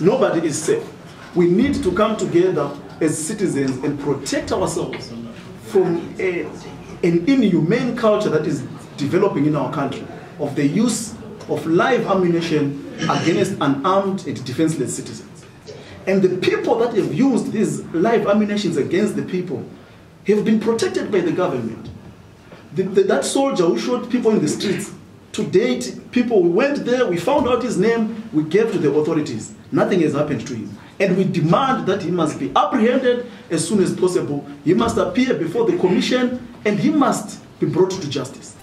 Nobody is safe. We need to come together as citizens and protect ourselves from a, an inhumane culture that is developing in our country of the use of live ammunition against unarmed and defenseless citizens. And the people that have used these live ammunitions against the people have been protected by the government. The, the, that soldier who shot people in the streets, to date, people, we went there, we found out his name, we gave to the authorities. Nothing has happened to him. And we demand that he must be apprehended as soon as possible. He must appear before the commission and he must be brought to justice.